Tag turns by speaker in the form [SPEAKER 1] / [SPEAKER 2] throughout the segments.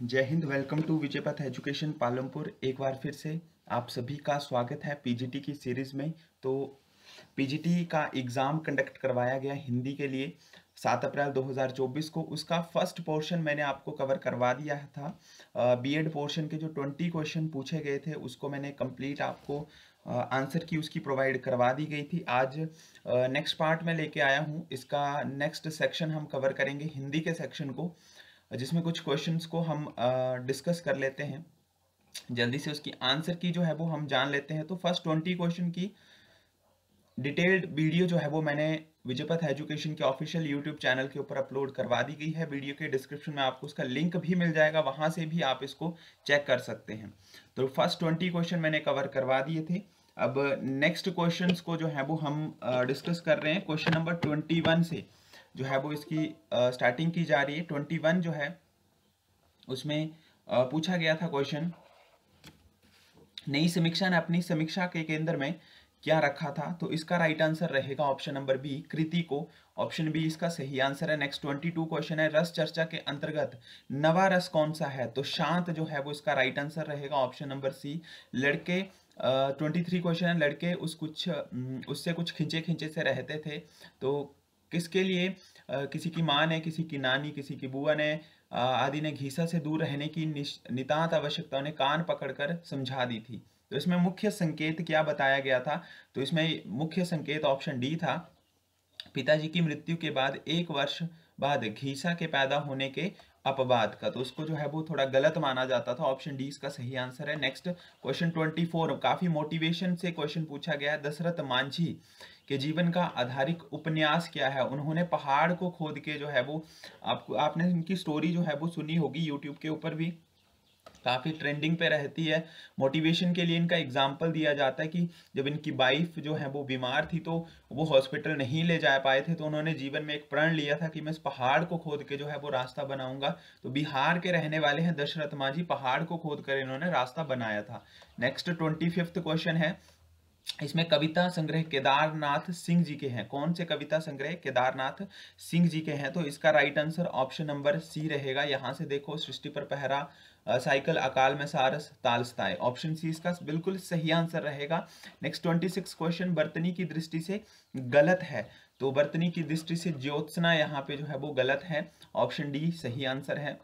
[SPEAKER 1] जय हिंद welcome to विजय पथ एजुकेशन पालमपुर। एक बार फिर से आप सभी का स्वागत है पीजीटी की सीरीज़ में। तो पीजीटी का एग्ज़ाम कंडक्ट करवाया गया हिंदी के लिए सात अप्रैल 2024 को। उसका फ़र्स्ट पोर्शन मैंने आपको कवर करवा दिया था। बीएड पोर्शन के जो 20 क्वेश्चन पूछे गए थे, उसको मैंने कंप्लीट आपको आंसर की उसकी प्रोवाइड करवा दी गई थी। आज नेक्स्ट पार्ट में लेके आया हूँ। इसका नेक्स्ट सेक्शन हम कवर करेंगे हिंदी के सेक्शन को। जिसमें कुछ क्वेश्चंस को हम डिस्कस कर लेते हैं। जल्दी से उसकी आंसर की जो है वो हम जान लेते हैं। तो फ़र्स्ट ट्वेंटी क्वेश्चन की डिटेल्ड वीडियो जो है वो मैंने विजयपथ एजुकेशन के ऑफिशियल यूट्यूब चैनल के ऊपर अपलोड करवा दी गई है। वीडियो के डिस्क्रिप्शन में आपको उसका लिंक भी मिल जाएगा। वहाँ से भी आप इसको चेक कर सकते हैं। तो फ़र्स्ट ट्वेंटी क्वेश्चन मैंने कवर करवा दिए थे। अब नेक्स्ट क्वेश्चंस को जो है वो हम डिस्कस कर रहे हैं। क्वेश्चन नंबर ट्वेंटी वन से। जो है वो इसकी स्टार्टिंग की जा रही है। ट्वेंटी वन जो है, उसमें पूछा गया था क्वेश्चन नई समीक्षा ने अपनी समीक्षा के केंद्र में क्या रखा था? तो इसका राइट आंसर रहेगा ऑप्शन नंबर बी कृति को। ऑप्शन बी इसका सही आंसर है। नेक्स्ट ट्वेंटी टू क्वेश्चन है, रस चर्चा के अंतर्गत नवा रस कौन सा है? तो शांत जो है वो इसका राइट आंसर रहेगा ऑप्शन नंबर सी लड़के ट्वेंटी थ्री क्वेश्चन है। लड़के उस कुछ उससे कुछ खिंचे खिंचे से रहते थे। तो किसके लिए? आ, किसी की माँ ने किसी की नानी किसी की बुआ ने आदि ने घीसा से दूर रहने की नितांत आवश्यकता उन्हें कान पकड़कर समझा दी थी। तो इसमें मुख्य संकेत क्या बताया गया था? तो इसमें मुख्य संकेत ऑप्शन डी था पिताजी की मृत्यु के बाद एक वर्ष बाद घीसा के पैदा होने के अपवाद का तो उसको जो है वो थोड़ा गलत माना जाता था। ऑप्शन डी इसका सही आंसर है। नेक्स्ट क्वेश्चन ट्वेंटी फोर काफ़ी मोटिवेशन से क्वेश्चन पूछा गया है दशरथ मांझी के जीवन का आधारित उपन्यास क्या है? उन्होंने पहाड़ को खोद के जो है वो, आपको, आपने उनकी स्टोरी जो है वो सुनी होगी यूट्यूब के ऊपर भी। काफ़ी ट्रेंडिंग पे रहती है। मोटिवेशन के लिए इनका एग्ज़ाम्पल दिया जाता है कि जब इनकी वाइफ जो है, वो बीमार थी तो वो हॉस्पिटल नहीं ले जा पाए थे तो उन्होंने जीवन में एक प्रण लिया था कि मैं इस पहाड़ को खोद के जो है, वो रास्ता बनाऊँगा। तो बिहार के रहने वाले हैं दशरथ मांझी पहाड़ को खोद कर इन्होंने रास्ता बनाया था। नेक्स्ट ट्वेंटी क्वेश्चन है। इसमें कविता संग्रह केदारनाथ सिंह जी के हैं। कौन से कविता संग्रह केदारनाथ सिंह जी के हैं? तो इसका right answer option number C रहेगा। यहाँ से देखो, सृष्टि पर पहरा साइकिल अकाल में सारस तालस्ताए ऑप्शन सी इसका बिल्कुल सही आंसर रहेगा। नेक्स्ट ट्वेंटी सिक्स क्वेश्चन बर्तनी की दृष्टि से गलत है। तो बर्तनी की दृष्टि से ज्योत्सना यहाँ पे जो है वो गलत है। ऑप्शन डी सही आंसर है।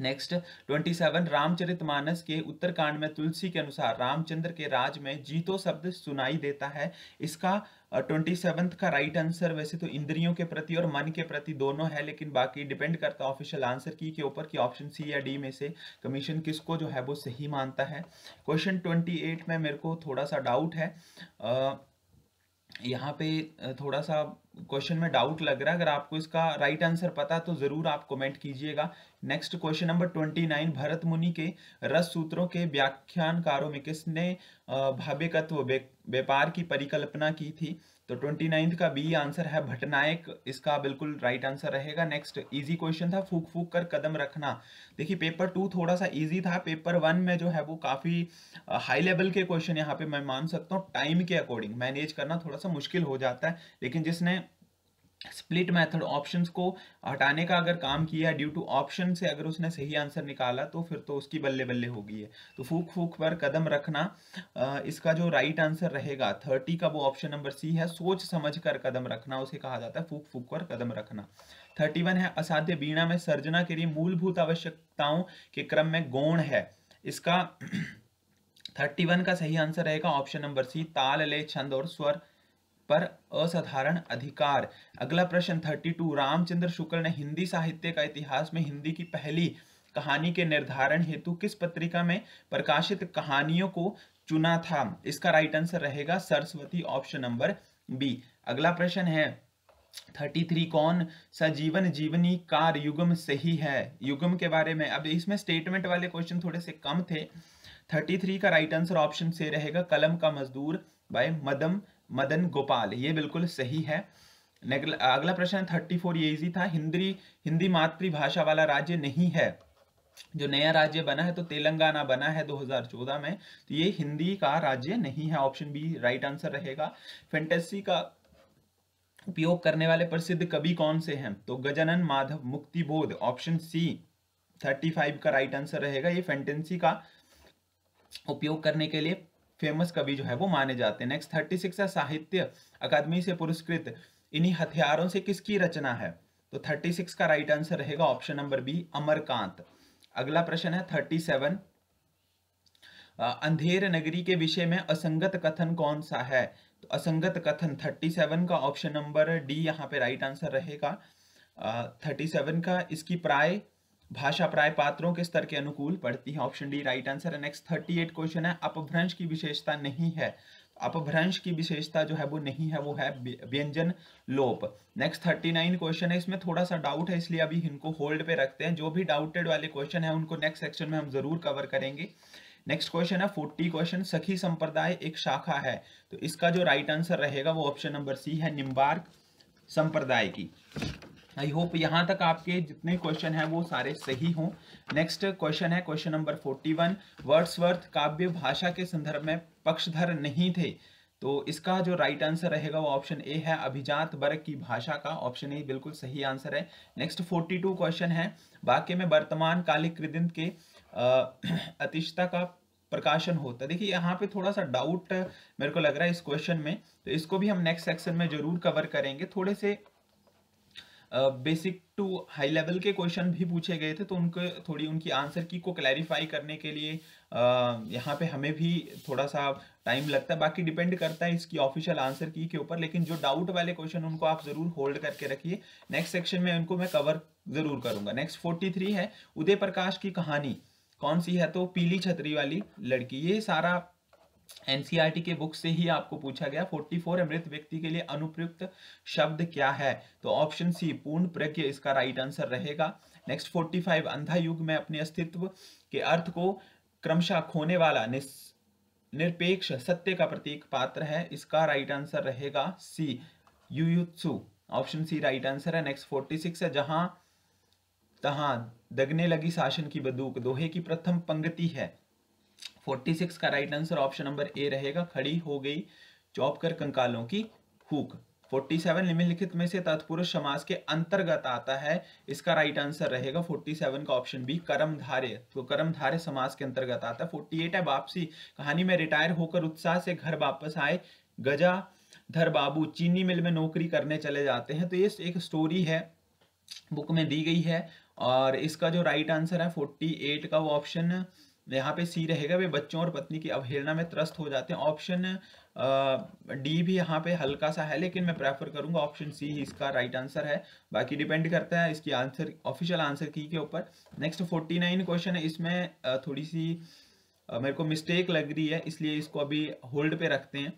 [SPEAKER 1] नेक्स्ट 27 रामचरित मानस के उत्तरकांड में तुलसी के अनुसार रामचंद्र के राज में जीतो शब्द सुनाई देता है। इसका ट्वेंटी सेवंथ का राइट right आंसर वैसे तो इंद्रियों के प्रति और मन के प्रति दोनों है लेकिन बाकी डिपेंड करता है ऑफिशियल आंसर की के ऊपर कि ऑप्शन सी या डी में से कमीशन किसको जो है वो सही मानता है। क्वेश्चन ट्वेंटी एट में मेरे को थोड़ा सा डाउट है। आ, यहाँ पे थोड़ा सा क्वेश्चन में डाउट लग रहा है। अगर आपको इसका राइट आंसर पता तो ज़रूर आप कमेंट कीजिएगा। Next question number twenty nine Bharat Muni के रस सूत्रों के व्याख्यानकारों में किसने भाव्यकत्व व्यापार की परिकल्पना की थी? तो ट्वेंटी नाइन्थ का बी आंसर है भटनायक, इसका बिल्कुल राइट आंसर रहेगा। नेक्स्ट इजी क्वेश्चन था फूक फूक कर कदम रखना। देखिए पेपर टू थोड़ा सा इजी था। पेपर वन में जो है वो काफ़ी हाई लेवल के क्वेश्चन यहाँ पे मैं मान सकता हूँ। टाइम के अकॉर्डिंग मैनेज करना थोड़ा सा मुश्किल हो जाता है। लेकिन जिसने स्प्लिट मेथड ऑप्शंस को हटाने का अगर काम किया ड्यू टू ऑप्शन से अगर उसने सही आंसर निकाला तो फिर तो उसकी बल्ले बल्ले हो गई है तो फूक फूक पर कदम रखना इसका जो राइट आंसर रहेगा थर्टी का वो ऑप्शन नंबर सी है, सोच समझ कर कदम रखना, उसे कहा जाता है फूक फूक पर कदम रखना। थर्टी वन है, असाध्य बीणा में सर्जना के लिए मूलभूत आवश्यकताओं के क्रम में गौण है। इसका थर्टी वन का सही आंसर रहेगा ऑप्शन नंबर सी ताल ले छंद और स्वर। पर असाधारण अधिकार। अगला प्रश्न थर्टी टू रामचंद्र शुक्ल ने हिंदी साहित्य का इतिहास में हिंदी की पहली कहानी के निर्धारण हेतु किस पत्रिका में प्रकाशित कहानियों को चुना था? इसका राइट आंसर रहेगा सरस्वती ऑप्शन नंबर बी अगला प्रश्न है थर्टी थ्री कौन सा जीवन जीवनी कार युगम सही है? युगम के बारे में, अब इसमें स्टेटमेंट वाले क्वेश्चन थोड़े से कम थे। थर्टी थ्री का राइट आंसर ऑप्शन से रहेगा, कलम का मजदूर बाय मदम मदन गोपाल, ये बिल्कुल सही है। अगला प्रश्न थर्टी फोर, ये इजी था। हिंदी हिंदी मातृभाषा वाला राज्य नहीं है। जो नया राज्य बना है तो तेलंगाना बना है 2014 में। तो ये हिंदी का राज्य नहीं है। ऑप्शन बी राइट आंसर रहेगा। फेंटेसी का उपयोग करने वाले प्रसिद्ध कवि कौन से हैं? तो Gajanan Madhav Muktibodh, option C, thirty five का राइट आंसर रहेगा। ये फेंटेंसी का उपयोग करने के लिए फ़ेमस कवि जो है वो माने जाते हैं। नेक्स्ट थर्टी सिक्स है, साहित्य, अकादमी से पुरस्कृत। इन्हीं हथियारों से किसकी रचना है? तो थर्टी सिक्स का राइट आंसर रहेगा ऑप्शन नंबर बी अमरकांत। अगला प्रश्न है थर्टी सेवन अंधेर नगरी के विषय में असंगत कथन कौन सा है? तो असंगत कथन थर्टी सेवन का ऑप्शन नंबर डी यहाँ पे राइट आंसर रहेगा। थर्टी सेवन का, इसकी प्राय भाषा प्राय पात्रों के स्तर के अनुकूल पड़ती है। ऑप्शन डी राइट आंसर है नेक्स्ट थर्टी एट क्वेश्चन है। अपभ्रंश की विशेषता नहीं है। अपभ्रंश की विशेषता जो है वो नहीं है, वो है व्यंजन लोप। नेक्स्ट थर्टी नाइन क्वेश्चन है। इसमें थोड़ा सा डाउट है, इसलिए अभी इनको होल्ड पे रखते हैं। जो भी डाउटेड वाले क्वेश्चन है, उनको नेक्स्ट सेक्शन में हम ज़रूर कवर करेंगे। नेक्स्ट क्वेश्चन है फोर्टी क्वेश्चन सखी संप्रदाय एक शाखा है। तो इसका जो राइट आंसर रहेगा, वो ऑप्शन नंबर सी है निम्बार्क संप्रदाय की। आई होप यहाँ तक आपके जितने क्वेश्चन हैं, वो सारे सही हों। नेक्स्ट क्वेश्चन है question number forty one Wordsworth काव्य भाषा के संदर्भ में पक्षधर नहीं थे। तो इसका जो राइट आंसर रहेगा, वो ऑप्शन ए है, अभिजात वर्ग की भाषा का। ऑप्शन ए बिल्कुल सही आंसर है। नेक्स्ट फोर्टी टू क्वेश्चन है, वाक्य में वर्तमान कालिक कृदंत के अतिशता का प्रकाशन होता है। देखिए, यहाँ पे थोड़ा सा डाउट मेरे को लग रहा है इस क्वेश्चन में। तो इसको भी हम नेक्स्ट सेक्शन में ज़रूर कवर करेंगे। थोड़े से बेसिक टू हाई लेवल के क्वेश्चन भी पूछे गए थे तो उनके, थोड़ी उनकी आंसर की को क्लैरिफाई करने के लिए यहाँ पे हमें भी थोड़ा सा टाइम लगता है। बाकी डिपेंड करता है इसकी ऑफिशियल आंसर की के ऊपर, लेकिन जो डाउट वाले क्वेश्चन उनको आप ज़रूर होल्ड करके रखिए। नेक्स्ट सेक्शन में उनको मैं कवर ज़रूर करूँगा। नेक्स्ट फोर्टी थ्री है उदय प्रकाश की कहानी। कौन सी है? तो पीली छतरी वाली लड़की। ये सारा एनसीआरटी के बुक से ही आपको पूछा गया 44 मृत व्यक्ति के लिए अनुप्रयुक्त शब्द क्या है? तो ऑप्शन सी, पूर्ण प्रज्ञ, इसका राइट आंसर रहेगा। नेक्स्ट 45 अंधा युग में अपने अस्तित्व के अर्थ को क्रमशः खोने वाला निरपेक्ष सत्य का प्रतीक पात्र है, इसका राइट आंसर रहेगा C Yuyutsu. Option C right answer है। नेक्स्ट 46 है, जहाँ तहां दगने लगी शासन की बंदूक, दोहे की प्रथम पंक्ति है। 46 का right answer option number A रहेगा, खड़ी हो गई चौप कर कंकालों की हुक। 47 निम्नलिखित में से तत्पुरुष समाज के अंतर्गत आता है, इसका राइट आंसर रहेगा 47 का ऑप्शन बी कर्मधार्य। तो कर्मधार्य समाज के अंतर्गत आता है। 48 है वापसी। कहानी में रिटायर होकर उत्साह से घर वापस आए गजा धर बाबू चीनी मिल में नौकरी करने चले जाते हैं। तो ये एक स्टोरी है बुक में दी गई है और इसका जो राइट आंसर है 48 का वो ऑप्शन यहाँ पे सी रहेगा, वे बच्चों और पत्नी की अवहेलना में त्रस्त हो जाते हैं। ऑप्शन डी भी यहाँ पे हल्का सा है, लेकिन मैं प्रेफर करूँगा ऑप्शन सी ही, इसका राइट आंसर है। बाकी डिपेंड करता है इसकी आंसर ऑफिशियल आंसर की के ऊपर। नेक्स्ट फोर्टी नाइन क्वेश्चन है, इसमें थोड़ी सी मेरे को मिस्टेक लग रही है, इसलिए इसको अभी होल्ड पे रखते हैं।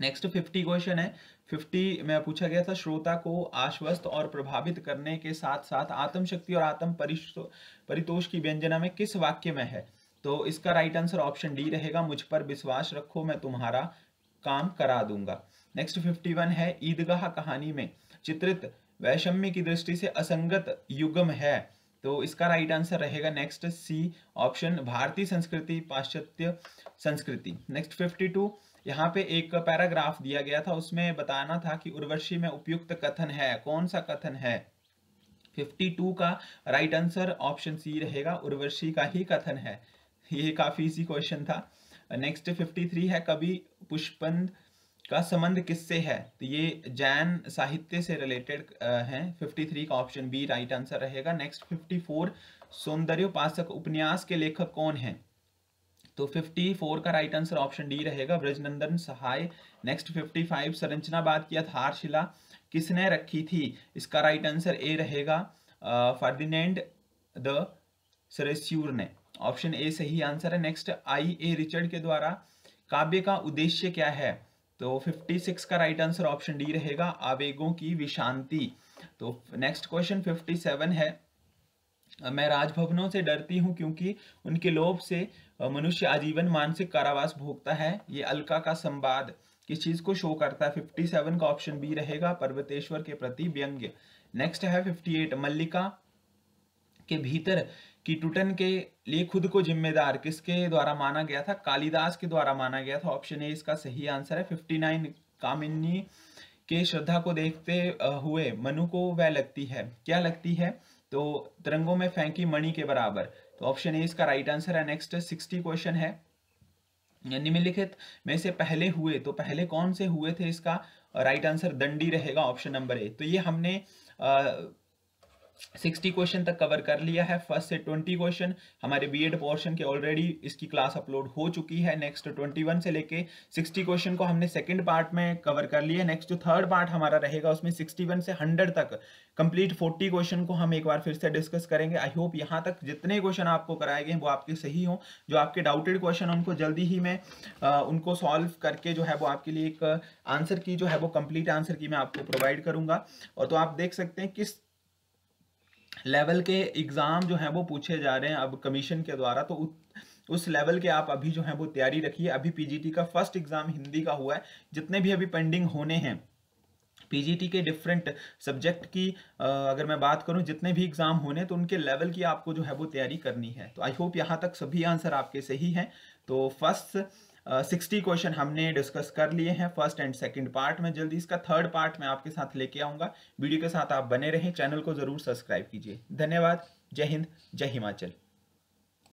[SPEAKER 1] नेक्स्ट फिफ्टी क्वेश्चन है फिफ्टी में पूछा गया था, श्रोता को आश्वस्त और प्रभावित करने के साथ साथ आत्म शक्ति और आत्म परितोष की व्यंजना में किस वाक्य में है? तो इसका राइट आंसर ऑप्शन डी रहेगा। मुझ पर विश्वास रखो, मैं तुम्हारा काम करा दूँगा। नेक्स्ट फिफ्टी वन है ईदगाह कहानी में। चित्रित वैषम्य की दृष्टि से असंगत युगम है। तो इसका राइट आंसर रहेगा नेक्स्ट सी ऑप्शन भारतीय संस्कृति, पाश्चात्य संस्कृति। नेक्स्ट फिफ्टी टू यहाँ पे एक पैराग्राफ दिया गया था। उसमें बताना था कि उर्वशी में उपयुक्त कथन है। कौन सा कथन है? 52 का राइट आंसर ऑप्शन सी रहेगा। उर्वशी का ही कथन है। ये काफ़ी इजी क्वेश्चन था। नेक्स्ट 53 है कभी पुष्पंद का संबंध किससे है? तो ये जैन साहित्य से रिलेटेड है। 53 का ऑप्शन बी राइट आंसर रहेगा। नेक्स्ट 54 सौंदर्य उपासक उपन्यास के लेखक कौन है? तो 54 का राइट आंसर ऑप्शन डी रहेगा, ब्रजनंदन सहाय। नेक्स्ट 55 संरचनावाद की आधारशिला किसने रखी थी? इसका राइट आंसर ए रहेगा फर्दिनेंड द सरेस्यूर ने। ऑप्शन ए सही आंसर है। नेक्स्ट आई ए रिचर्ड के द्वारा काव्य का उद्देश्य क्या है? तो 56 का राइट आंसर ऑप्शन डी रहेगा, आवेगों की विशांति। तो नेक्स्ट क्वेश्चन 57 है। मैं राजभवनों से डरती हूँ क्योंकि उनके लोभ से मनुष्य आजीवन मानसिक कारावास भोगता है। ये अलका का संवाद किस चीज़ को शो करता है? 57 का ऑप्शन बी रहेगा, पर्वतेश्वर के प्रति व्यंग्य। नेक्स्ट है 58 मल्लिका के भीतर की टूटन के लिए खुद को जिम्मेदार किसके द्वारा माना गया था? कालिदास के द्वारा माना गया था। ऑप्शन ए इसका सही आंसर है। 59 कामिनी के श्रद्धा को देखते हुए मनु को वह लगती है। क्या लगती है? तो तिरंगों में फेंकी मणि के बराबर। तो ऑप्शन ए इसका राइट आंसर है। नेक्स्ट सिक्सटी क्वेश्चन है। निम्नलिखित में से पहले हुए तो पहले कौन से हुए थे इसका? राइट आंसर दंडी रहेगा ऑप्शन नंबर ए तो ये हमने सिक्सटी क्वेश्चन तक कवर कर लिया है। फ़र्स्ट से ट्वेंटी क्वेश्चन। हमारे बीएड पोर्शन के ऑलरेडी इसकी क्लास अपलोड हो चुकी है। नेक्स्ट ट्वेंटी वन से लेके सिक्सटी क्वेश्चन को हमने सेकंड पार्ट में कवर कर लिया है। नेक्स्ट जो थर्ड पार्ट हमारा रहेगा, उसमें सिक्सटी वन से हंड्रेड तक कंप्लीट फोर्टी क्वेश्चन को हम एक बार फिर से डिस्कस करेंगे। आई होप यहाँ तक जितने क्वेश्चन आपको कराए गए वो आपके सही हों। जो आपके डाउटेड क्वेश्चन उनको जल्दी ही मैं उनको सॉल्व करके जो है, वो आपके लिए एक आंसर की, जो है, वो कंप्लीट आंसर की मैं आपको प्रोवाइड करूँगा। और तो आप देख सकते हैं किस लेवल के एग्ज़ाम जो हैं वो पूछे जा रहे हैं अब कमीशन के द्वारा तो उस लेवल के आप अभी जो है वो तैयारी रखिए। अभी पीजीटी का फ़र्स्ट एग्ज़ाम हिंदी का हुआ है, जितने भी अभी पेंडिंग होने हैं पीजीटी के डिफरेंट सब्जेक्ट की अगर मैं बात करूँ, जितने भी एग्ज़ाम होने तो उनके लेवल की आपको जो है वो तैयारी करनी है। तो आई होप यहाँ तक सभी आंसर आपके सही हैं। तो फ़र्स्ट सिक्सटी क्वेश्चन हमने डिस्कस कर लिए हैं फ़र्स्ट एंड सेकंड पार्ट में। जल्दी इसका थर्ड पार्ट मैं आपके साथ लेके आऊँगा। वीडियो के साथ आप बने रहें। चैनल को ज़रूर सब्सक्राइब कीजिए। धन्यवाद। जय हिंद। जय हिमाचल।